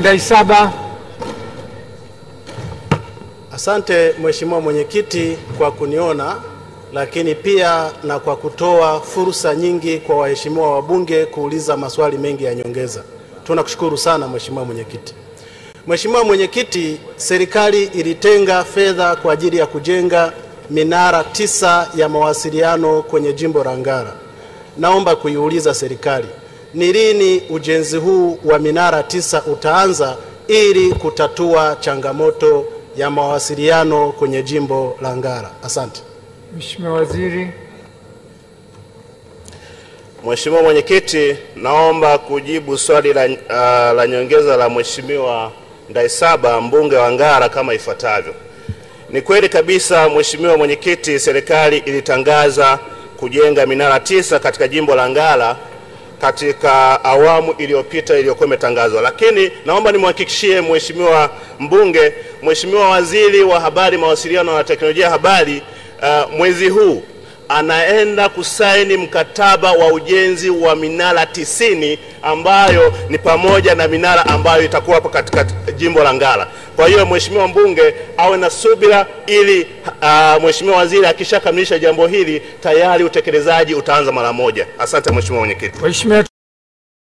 Ndaisaba. Asante Mheshimiwa Mwenyekiti kwa kuniona, lakini pia na kwa kutoa fursa nyingi kwa waheshimiwa wabunge kuuliza maswali mengi ya nyongeza. Tunakushukuru sana Mheshimiwa Mwenyekiti. Mheshimiwa Mwenyekiti, serikali ilitenga fedha kwa ajili ya kujenga minara tisa ya mawasiliano kwenye jimbo la Ngara. Naomba kuiuliza serikali, ni lini ujenzi huu wa minara tisa utaanza ili kutatua changamoto ya mawasiliano kwenye jimbo la Ngara? Asante. Mheshimiwa Waziri. Mheshimiwa Mwenyekiti, naomba kujibu swali la, uh, la nyongeza la Mheshimiwa Ndaisaba mbunge wa Ngara kama ifuatavyo. Ni kweli kabisa Mheshimiwa Mwenyekiti, serikali ilitangaza kujenga minara tisa katika jimbo la Ngara katika awamu iliyopita iliyokuwa imetangazwa, lakini naomba nimhakikishie Mheshimiwa mbunge, Mheshimiwa Waziri wa Habari, Mawasiliano na Teknolojia ya Habari uh, mwezi huu anaenda kusaini mkataba wa ujenzi wa minara tisini ambayo ni pamoja na minara ambayo itakuwa hapo katika jimbo la Ngara. Kwa hiyo Mheshimiwa mbunge awe na subira ili uh, Mheshimiwa Waziri akishakamilisha jambo hili tayari utekelezaji utaanza mara moja. Asante Mheshimiwa Mwenyekiti.